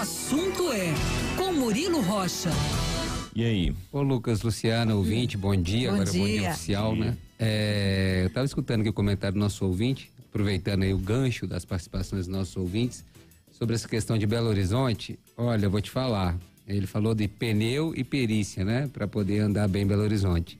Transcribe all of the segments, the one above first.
assunto é com Murilo Rocha. E aí? Ô Lucas, Luciana, ouvinte, bom dia. Bom Agora dia. bom dia oficial, né? É, eu estava escutando aqui o comentário do nosso ouvinte, aproveitando aí o gancho das participações dos nossos ouvintes, sobre essa questão de Belo Horizonte. Olha, eu vou te falar. Ele falou de pneu e perícia, né? Para poder andar bem em Belo Horizonte.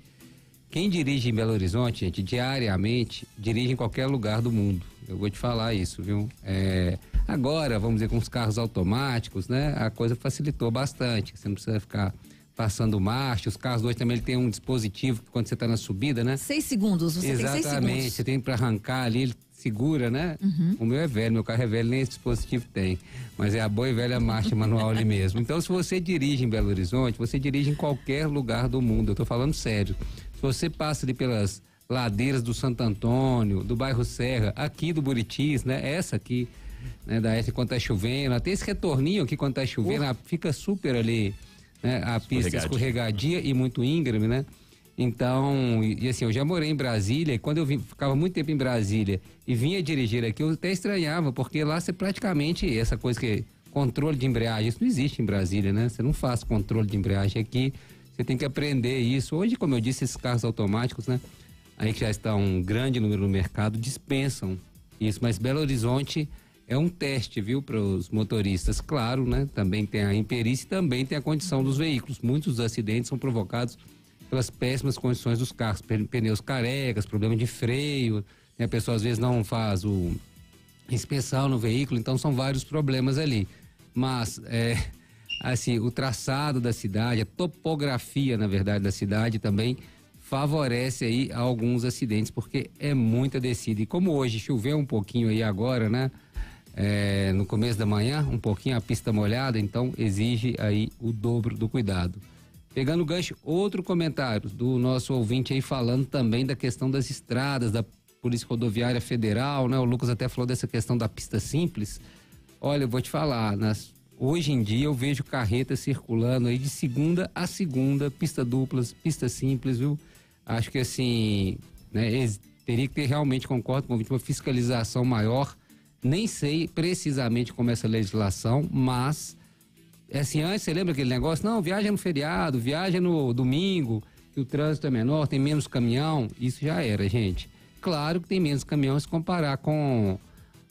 Quem dirige em Belo Horizonte, gente, diariamente, dirige em qualquer lugar do mundo. Eu vou te falar isso, viu? É, agora, vamos dizer, com os carros automáticos, né? A coisa facilitou bastante. Você não precisa ficar passando marcha. Os carros hoje também ele tem um dispositivo que quando você está na subida, né? Seis segundos, você tem seis Exatamente, segundos. você tem para arrancar ali, ele segura, né? O meu é velho, meu carro é velho, nem esse dispositivo tem. Mas é a boa e velha marcha manual ali mesmo. Então, se você dirige em Belo Horizonte, você dirige em qualquer lugar do mundo. Eu tô falando sério. Se você passa ali pelas ladeiras do Santo Antônio, do bairro Serra, aqui do Buritis, né? Essa aqui, né? Da S quando tá chovendo, até esse retorninho aqui quando tá chovendo, ah, fica super ali, né? A pista Escorregadia. escorregadia e muito íngreme, né? Então, e, e assim, eu já morei em Brasília e quando eu vim, ficava muito tempo em Brasília e vinha dirigir aqui, eu até estranhava, porque lá você praticamente, essa coisa que controle de embreagem, isso não existe em Brasília, né? Você não faz controle de embreagem aqui, você tem que aprender isso. Hoje, como eu disse, esses carros automáticos, né? Aí que já está um grande número no mercado, dispensam isso, mas Belo Horizonte é um teste, viu, para os motoristas. Claro, né? Também tem a imperícia e também tem a condição dos veículos. Muitos dos acidentes são provocados pelas péssimas condições dos carros, pneus carecas, problema de freio, né? a pessoa às vezes não faz o inspeção no veículo, então são vários problemas ali. Mas é, assim, o traçado da cidade, a topografia, na verdade, da cidade também favorece aí alguns acidentes, porque é muita descida. E como hoje choveu um pouquinho aí agora, né? É, no começo da manhã, um pouquinho a pista molhada, então exige aí o dobro do cuidado. Pegando o gancho, outro comentário do nosso ouvinte aí falando também da questão das estradas, da Polícia Rodoviária Federal, né? O Lucas até falou dessa questão da pista simples. Olha, eu vou te falar, nas- hoje em dia eu vejo carretas circulando aí de segunda a segunda, pista duplas, pista simples, viu? Acho que assim, né, teria que ter realmente, concordo com uma fiscalização maior. Nem sei precisamente como é essa legislação, mas é assim, antes você lembra aquele negócio? Não, viaja no feriado, viaja no domingo, que o trânsito é menor, tem menos caminhão. Isso já era, gente. Claro que tem menos caminhão se comparar com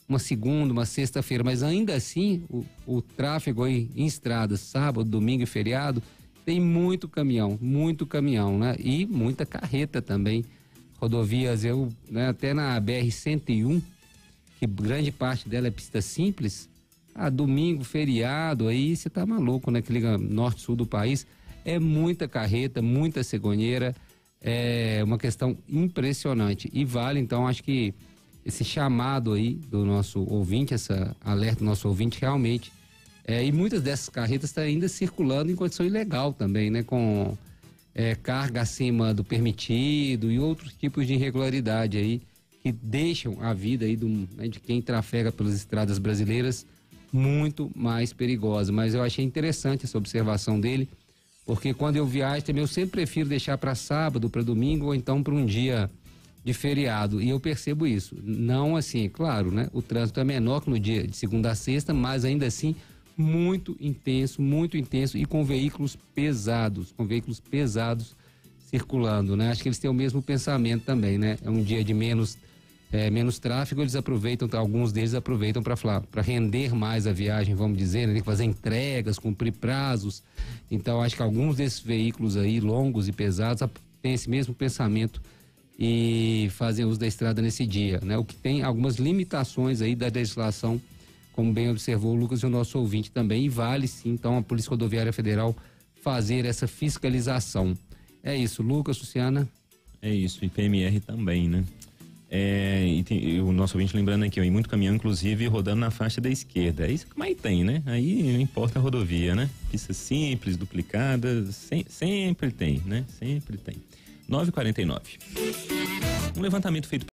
uma segunda, uma sexta-feira, mas ainda assim, o, o tráfego aí em estradas, sábado, domingo e feriado, tem muito caminhão, muito caminhão, né? E muita carreta também. Rodovias, eu, né, até na BR-101, que grande parte dela é pista simples, ah, domingo, feriado, aí você tá maluco, né? Que liga norte-sul do país. É muita carreta, muita cegonheira. É uma questão impressionante. E vale, então, acho que esse chamado aí do nosso ouvinte, essa alerta do nosso ouvinte, realmente. É, e muitas dessas carretas estão ainda circulando em condição ilegal também, né? Com é, carga acima do permitido e outros tipos de irregularidade aí que deixam a vida aí do, né, de quem trafega pelas estradas brasileiras muito mais perigosa. Mas eu achei interessante essa observação dele, porque quando eu viajo também eu sempre prefiro deixar para sábado, para domingo ou então para um dia de feriado. E eu percebo isso. Não assim, claro, né? O trânsito é menor que no dia de segunda a sexta, mas ainda assim muito intenso, muito intenso e com veículos pesados, com veículos pesados circulando, né? Acho que eles têm o mesmo pensamento também, né? É um dia de menos é, menos tráfego, eles aproveitam, alguns deles aproveitam para render mais a viagem, vamos dizer, né? Fazer entregas, cumprir prazos. Então, acho que alguns desses veículos aí, longos e pesados, têm esse mesmo pensamento e fazem uso da estrada nesse dia, né? O que tem algumas limitações aí da legislação, como bem observou o Lucas e o nosso ouvinte também, e vale sim, então, a Polícia Rodoviária Federal fazer essa fiscalização. É isso, Lucas, Luciana. É isso, e PMR também, né? É, e, tem- o nosso ouvinte lembrando aqui, ó, e muito caminhão, inclusive, rodando na faixa da esquerda. É isso que mais tem, né? Aí não importa a rodovia, né? Pista simples, duplicada, sem- sempre tem, né? Sempre tem. 9h49. Um levantamento feito